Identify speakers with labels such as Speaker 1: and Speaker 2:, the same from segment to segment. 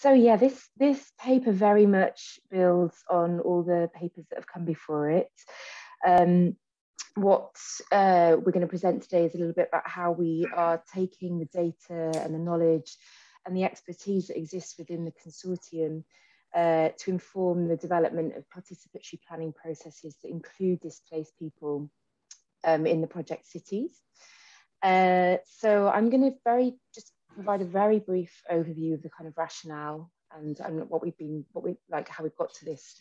Speaker 1: so yeah, this this paper very much builds on all the papers that have come before it. Um, what uh, we're going to present today is a little bit about how we are taking the data and the knowledge and the expertise that exists within the consortium uh, to inform the development of participatory planning processes that include displaced people um, in the project cities. Uh, so I'm going to very just provide a very brief overview of the kind of rationale and, and what we've been, what we like, how we've got to this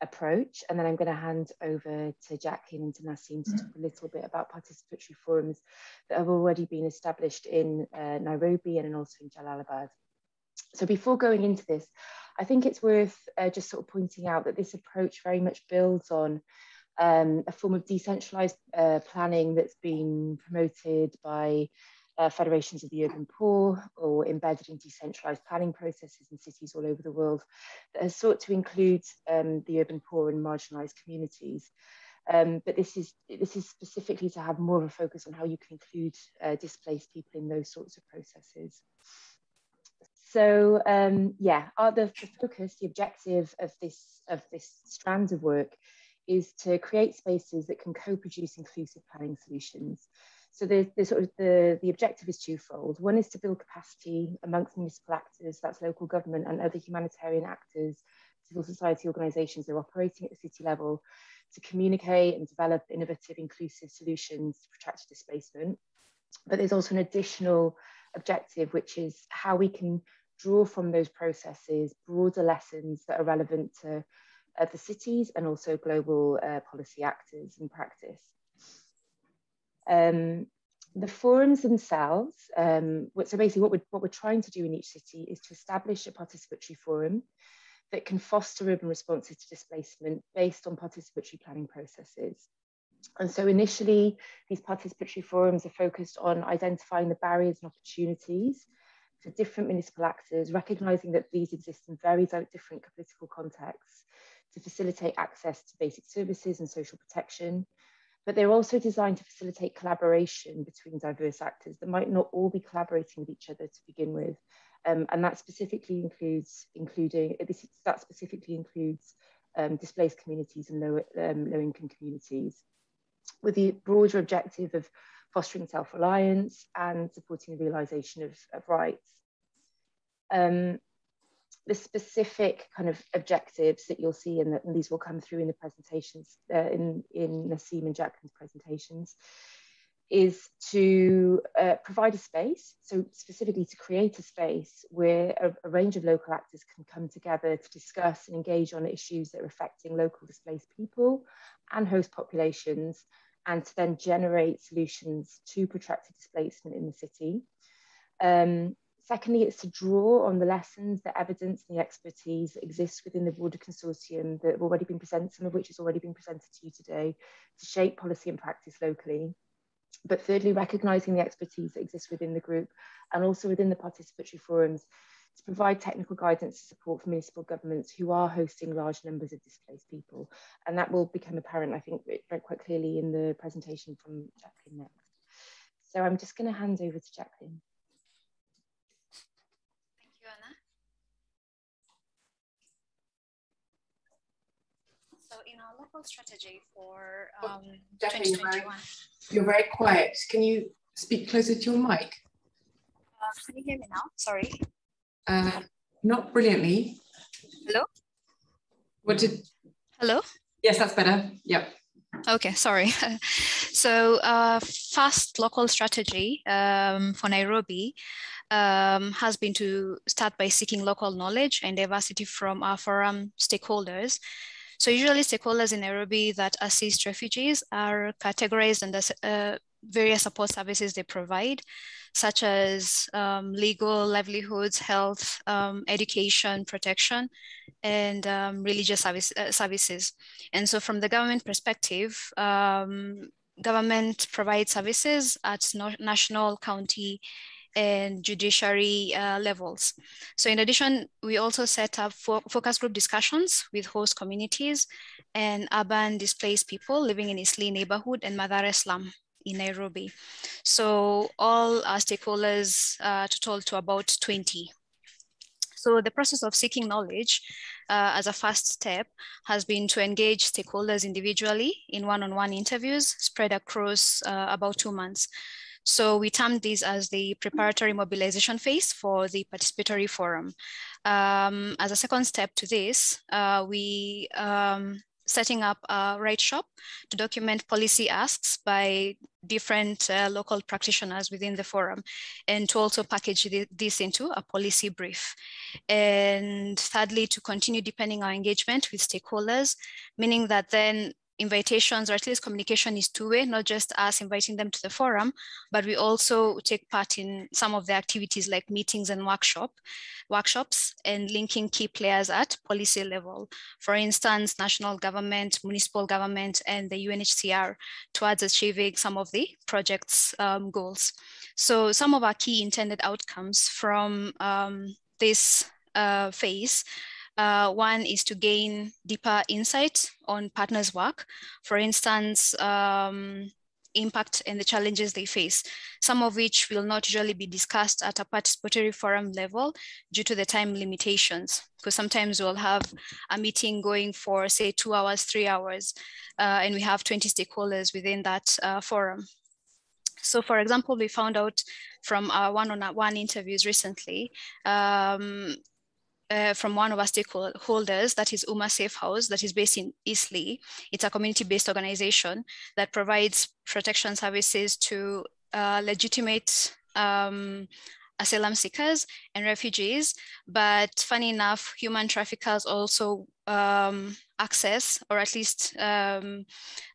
Speaker 1: approach. And then I'm going to hand over to Jackline and to Nassim to talk a little bit about participatory forums that have already been established in uh, Nairobi and also in Jalalabad. So before going into this, I think it's worth uh, just sort of pointing out that this approach very much builds on um, a form of decentralized uh, planning that's been promoted by uh, federations of the urban poor or embedded in decentralized planning processes in cities all over the world that has sought to include um, the urban poor and marginalized communities. Um, but this is, this is specifically to have more of a focus on how you can include uh, displaced people in those sorts of processes. So um, yeah, the, the focus, the objective of this, of this strand of work is to create spaces that can co-produce inclusive planning solutions. So the, the, sort of the, the objective is twofold. One is to build capacity amongst municipal actors, that's local government and other humanitarian actors, civil society organisations that are operating at the city level to communicate and develop innovative, inclusive solutions to protracted displacement. But there's also an additional objective, which is how we can draw from those processes broader lessons that are relevant to uh, the cities and also global uh, policy actors and practice. Um, the forums themselves, um, so basically what we're, what we're trying to do in each city is to establish a participatory forum that can foster urban responses to displacement based on participatory planning processes. And so initially, these participatory forums are focused on identifying the barriers and opportunities for different municipal actors, recognizing that these exist in very different political contexts to facilitate access to basic services and social protection. But they're also designed to facilitate collaboration between diverse actors that might not all be collaborating with each other to begin with. Um, and that specifically includes including that specifically includes um, displaced communities and low, um, low income communities with the broader objective of fostering self-reliance and supporting the realization of, of rights. Um, the specific kind of objectives that you'll see, and, and these will come through in the presentations, uh, in, in Nassim and Jackline's presentations, is to uh, provide a space, so specifically to create a space where a, a, range of local actors can come together to discuss and engage on issues that are affecting local displaced people and host populations, and to then generate solutions to protracted displacement in the city. Um, secondly, it's to draw on the lessons, the evidence, and the expertise that exists within the broader consortium that have already been presented, some of which has already been presented to you today, to shape policy and practice locally. But thirdly, recognising the expertise that exists within the group and also within the participatory forums to provide technical guidance and support for municipal governments who are hosting large numbers of displaced people. And that will become apparent, I think, very quite clearly in the presentation from Jackline next. So I'm just going to hand over to Jackline.
Speaker 2: Thank you, Anna. So local strategy for um, Jackline, 2021. You're very,
Speaker 3: you're very quiet. Can you speak closer to your mic?
Speaker 2: Uh, can you hear me now? Sorry.
Speaker 3: Uh, not brilliantly.
Speaker 2: Hello?
Speaker 3: What did?
Speaker 2: Hello?
Speaker 3: Yes, that's better. Yep.
Speaker 2: Okay, sorry. so uh, fast local strategy um, for Nairobi um, has been to start by seeking local knowledge and diversity from our forum stakeholders. So usually stakeholders in Nairobi that assist refugees are categorized under uh, various support services they provide such as um, legal, livelihoods, health, um, education, protection, and um, religious service, uh, services. And so from the government perspective, um, government provides services at no national, county, and judiciary uh, levels. So in addition, we also set up fo focus group discussions with host communities and urban displaced people living in Eastleigh neighborhood and Mathare slum in Nairobi. So all our stakeholders uh, total to about 20. So the process of seeking knowledge uh, as a first step has been to engage stakeholders individually in one-on-one interviews spread across uh, about two months. So we termed this as the preparatory mobilization phase for the participatory forum. Um, as a second step to this, uh, we um, setting up a write shop to document policy asks by different uh, local practitioners within the forum and to also package this into a policy brief. And thirdly, to continue deepening our engagement with stakeholders, meaning that then invitations or at least communication is two-way, not just us inviting them to the forum, but we also take part in some of the activities like meetings and workshop, workshops and linking key players at policy level. For instance, national government, municipal government, and the UNHCR towards achieving some of the project's um, goals. So some of our key intended outcomes from um, this uh, phase uh, one is to gain deeper insight on partners' work. For instance, um, impact and the challenges they face, some of which will not usually be discussed at a participatory forum level due to the time limitations. Because sometimes we'll have a meeting going for say two hours, three hours, uh, and we have 20 stakeholders within that uh, forum. So for example, we found out from our one-on-one -on -one interviews recently, um, uh, from one of our stakeholders, that is Uma Safe House, that is based in Eastleigh. It's a community-based organization that provides protection services to uh, legitimate um, asylum seekers and refugees. But funny enough, human traffickers also um, access or at least um,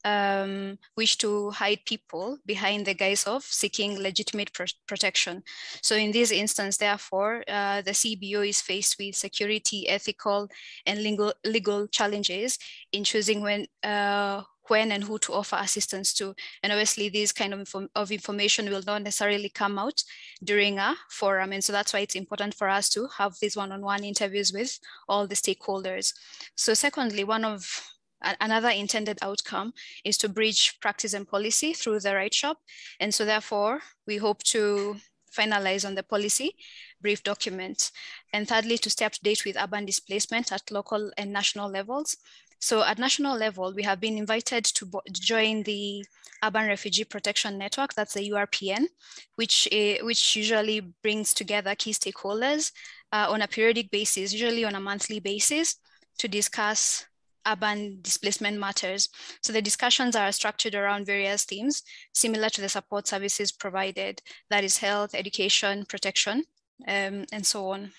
Speaker 2: um, wish to hide people behind the guise of seeking legitimate pr protection. So in this instance, therefore, uh, the CBO is faced with security, ethical, and legal, legal challenges in choosing when uh, when and who to offer assistance to. And obviously these kind of, inform of information will not necessarily come out during a forum. And so that's why it's important for us to have these one-on-one -on -one interviews with all the stakeholders. So secondly, one of another intended outcome is to bridge practice and policy through the write shop. And so therefore, we hope to finalize on the policy brief document. And thirdly, to stay up to date with urban displacement at local and national levels so at national level, we have been invited to join the Urban Refugee Protection Network, that's the URPN, which, uh, which usually brings together key stakeholders uh, on a periodic basis, usually on a monthly basis, to discuss urban displacement matters. So the discussions are structured around various themes, similar to the support services provided, that is health, education, protection, um, and so on.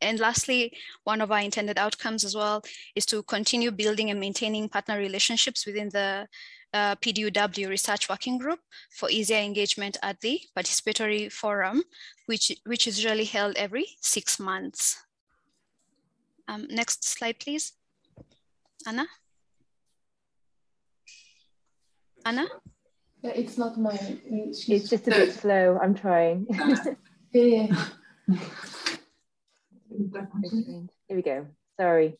Speaker 2: And lastly, one of our intended outcomes as well is to continue building and maintaining partner relationships within the uh, PDUW Research Working Group for easier engagement at the participatory forum, which, which is usually held every six months. Um, next slide, please. Anna? Anna?
Speaker 4: Yeah, it's not my.
Speaker 1: It's just a bit slow. I'm trying.
Speaker 4: yeah.
Speaker 1: Here we go. Sorry.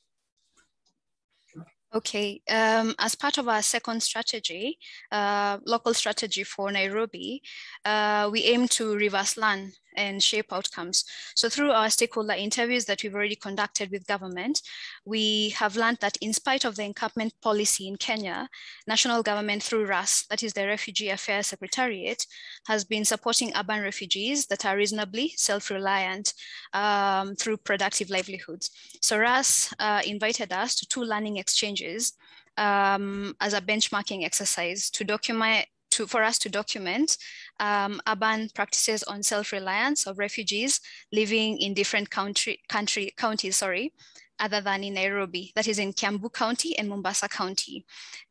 Speaker 2: Okay, um, as part of our second strategy, uh, local strategy for Nairobi, uh, we aim to reverse learn and shape outcomes. So through our stakeholder interviews that we've already conducted with government, we have learned that in spite of the encampment policy in Kenya, national government through RAS, that is the Refugee Affairs Secretariat, has been supporting urban refugees that are reasonably self-reliant um, through productive livelihoods. So RAS uh, invited us to two learning exchanges um, as a benchmarking exercise to document to, for us to document um, urban practices on self-reliance of refugees living in different country, country, counties, sorry, other than in Nairobi, that is in Kiambu County and Mombasa County.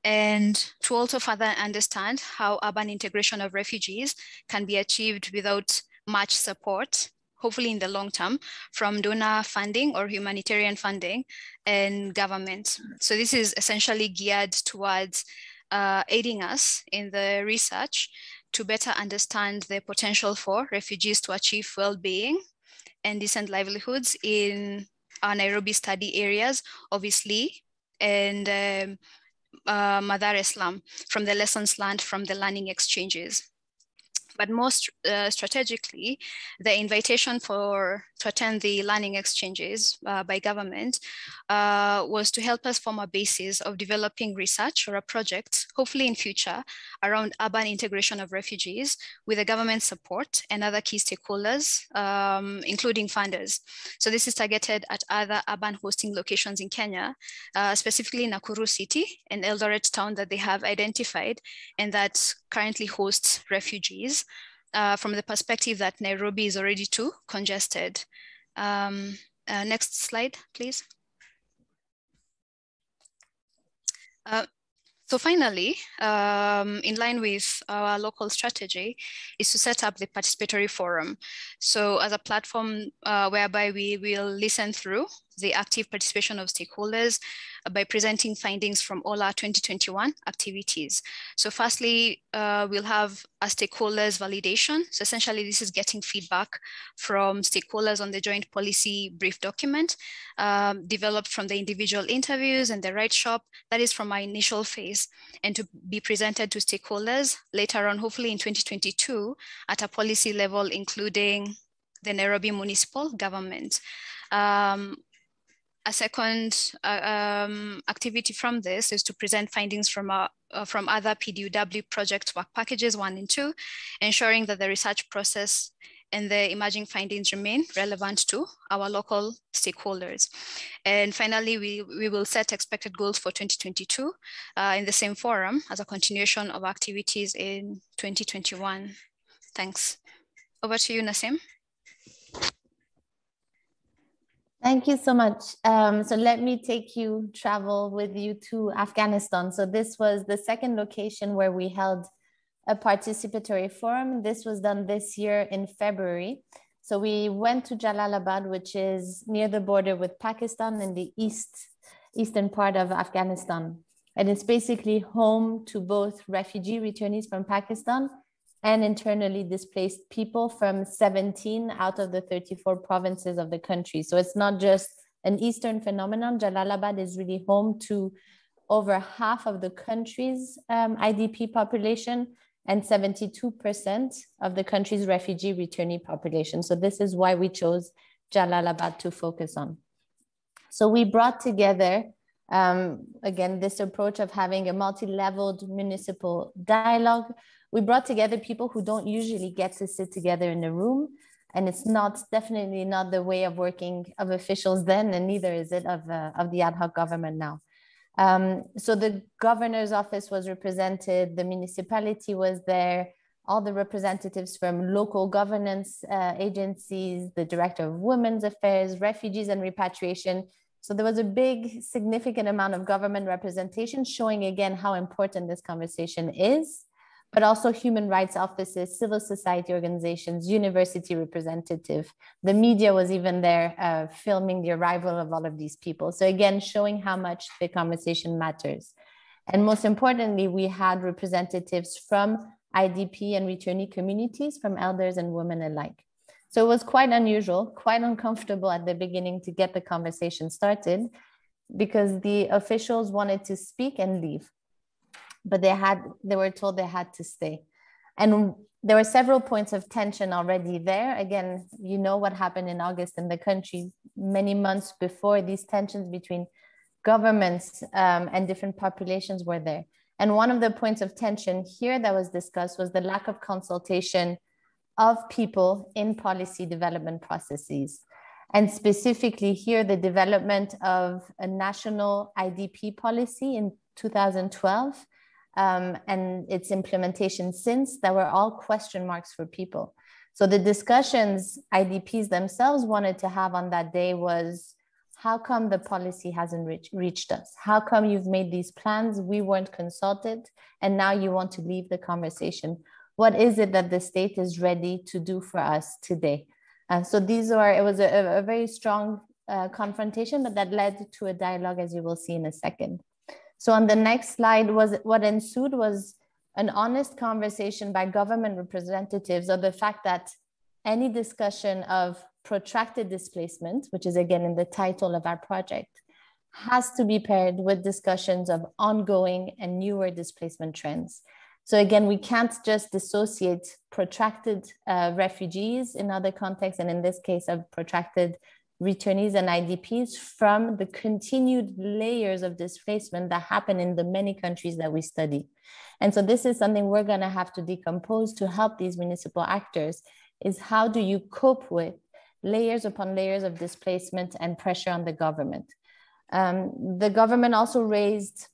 Speaker 2: And to also further understand how urban integration of refugees can be achieved without much support, hopefully in the long term, from donor funding or humanitarian funding and government. So this is essentially geared towards uh, aiding us in the research to better understand the potential for refugees to achieve well-being and decent livelihoods in our Nairobi study areas, obviously, and um, uh, Mathare slum from the lessons learned from the learning exchanges. But most uh, strategically, the invitation for to attend the learning exchanges uh, by government uh, was to help us form a basis of developing research or a project, hopefully in future, around urban integration of refugees with the government support and other key stakeholders, um, including funders. So this is targeted at other urban hosting locations in Kenya, uh, specifically Nakuru City and Eldoret town that they have identified and that currently hosts refugees uh, from the perspective that Nairobi is already too congested. Um, uh, next slide, please. Uh, so finally, um, in line with our local strategy, is to set up the participatory forum. So as a platform uh, whereby we will listen through the active participation of stakeholders by presenting findings from all our 2021 activities. So firstly, uh, we'll have a stakeholders validation. So essentially this is getting feedback from stakeholders on the joint policy brief document um, developed from the individual interviews and the write shop. That is from our initial phase and to be presented to stakeholders later on, hopefully in 2022 at a policy level, including the Nairobi municipal government. Um, a second uh, um, activity from this is to present findings from, uh, uh, from other PDUW project work packages one and two, ensuring that the research process and the emerging findings remain relevant to our local stakeholders. And finally, we, we will set expected goals for 2022 uh, in the same forum as a continuation of activities in 2021. Thanks. Over to you, Nassim.
Speaker 5: Thank you so much. Um, so let me take you travel with you to Afghanistan. So this was the second location where we held a participatory forum. This was done this year in February. So we went to Jalalabad, which is near the border with Pakistan in the east, eastern part of Afghanistan. And it's basically home to both refugee returnees from Pakistan and internally displaced people from 17 out of the 34 provinces of the country. So it's not just an Eastern phenomenon. Jalalabad is really home to over half of the country's um, IDP population and 72% of the country's refugee returnee population. So this is why we chose Jalalabad to focus on. So we brought together, um, again, this approach of having a multi-leveled municipal dialogue. We brought together people who don't usually get to sit together in a room and it's not definitely not the way of working of officials then and neither is it of, uh, of the ad hoc government now. Um, so the governor's office was represented the municipality was there all the representatives from local governance uh, agencies the director of women's affairs refugees and repatriation so there was a big significant amount of government representation showing again how important this conversation is but also human rights offices, civil society organizations, university representative. The media was even there uh, filming the arrival of all of these people. So again, showing how much the conversation matters. And most importantly, we had representatives from IDP and returnee communities, from elders and women alike. So it was quite unusual, quite uncomfortable at the beginning to get the conversation started because the officials wanted to speak and leave but they had they were told they had to stay. And there were several points of tension already there. Again you know what happened in august in the country. Many months before these tensions between governments um, and different populations were there. And one of the points of tension here that was discussed was the lack of consultation of people in policy development processes and specifically here the development of a national idp policy in 2012 um, and its implementation since that were all question marks for people. So the discussions IDPs themselves wanted to have on that day was how come the policy hasn't reach, reached us? How come you've made these plans? We weren't consulted, and now you want to leave the conversation. What is it that the state is ready to do for us today? And so these are, it was a, a very strong uh, confrontation, but that led to a dialogue, as you will see in a second. So on the next slide was what ensued was an honest conversation by government representatives of the fact that any discussion of protracted displacement, which is again in the title of our project, has to be paired with discussions of ongoing and newer displacement trends. So again, we can't just dissociate protracted uh, refugees in other contexts, and in this case of protracted returnees and IDPs from the continued layers of displacement that happen in the many countries that we study. And so this is something we're gonna have to decompose to help these municipal actors is how do you cope with layers upon layers of displacement and pressure on the government. Um, the government also raised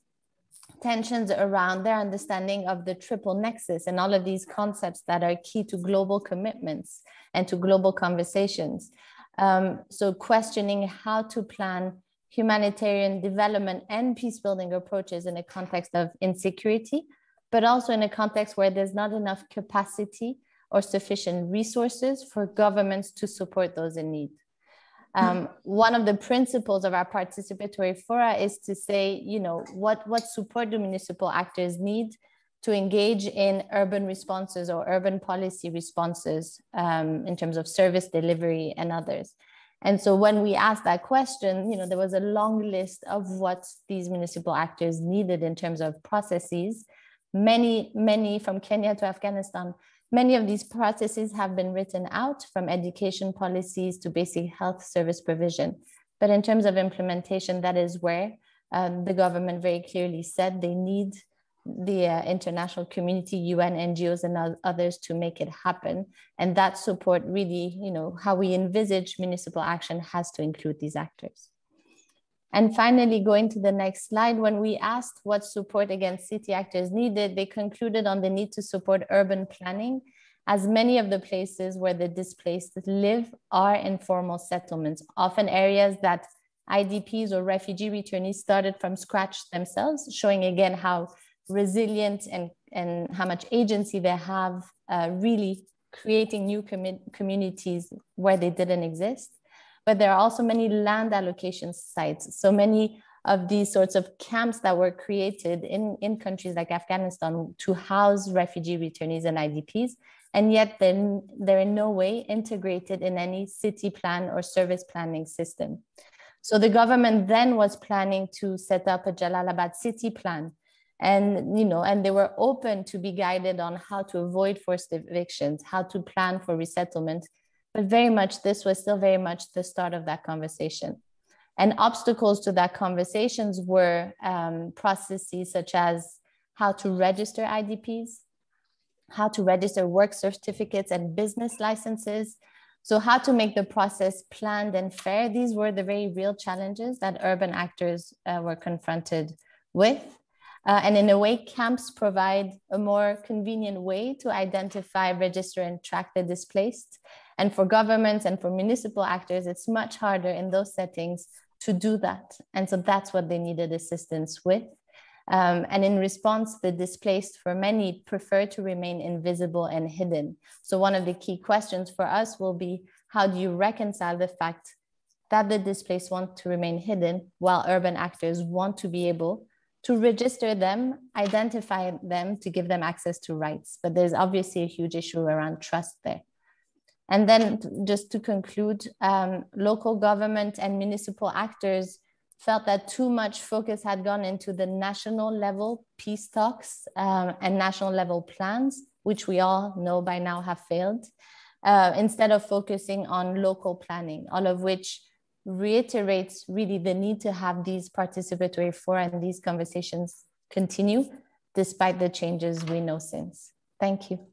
Speaker 5: tensions around their understanding of the triple nexus and all of these concepts that are key to global commitments and to global conversations. Um, so questioning how to plan humanitarian development and peace building approaches in a context of insecurity, but also in a context where there's not enough capacity or sufficient resources for governments to support those in need. Um, one of the principles of our participatory fora is to say, you know, what, what support do municipal actors need to engage in urban responses or urban policy responses um, in terms of service delivery and others. And so when we asked that question, you know, there was a long list of what these municipal actors needed in terms of processes. Many, many from Kenya to Afghanistan Many of these processes have been written out from education policies to basic health service provision. But in terms of implementation, that is where um, the government very clearly said they need the uh, international community, UN, NGOs, and others to make it happen. And that support really, you know, how we envisage municipal action has to include these actors. And finally, going to the next slide, when we asked what support against city actors needed, they concluded on the need to support urban planning, as many of the places where the displaced live are informal settlements, often areas that IDPs or refugee returnees started from scratch themselves, showing again how resilient and, and how much agency they have uh, really creating new com communities where they didn't exist but there are also many land allocation sites. So many of these sorts of camps that were created in, in countries like Afghanistan to house refugee returnees and IDPs, and yet they're, they're in no way integrated in any city plan or service planning system. So the government then was planning to set up a Jalalabad city plan and you know and they were open to be guided on how to avoid forced evictions how to plan for resettlement but very much this was still very much the start of that conversation. And obstacles to that conversations were um, processes such as how to register IDPs, how to register work certificates and business licenses. So how to make the process planned and fair. These were the very real challenges that urban actors uh, were confronted with. Uh, and in a way, camps provide a more convenient way to identify, register, and track the displaced. And for governments and for municipal actors, it's much harder in those settings to do that. And so that's what they needed assistance with. Um, and in response, the displaced for many prefer to remain invisible and hidden. So one of the key questions for us will be, how do you reconcile the fact that the displaced want to remain hidden while urban actors want to be able to register them, identify them, to give them access to rights. But there's obviously a huge issue around trust there. And then just to conclude, um, local government and municipal actors felt that too much focus had gone into the national level peace talks um, and national level plans, which we all know by now have failed, uh, instead of focusing on local planning, all of which reiterates really the need to have these participatory fora and these conversations continue despite the changes we know since. Thank you.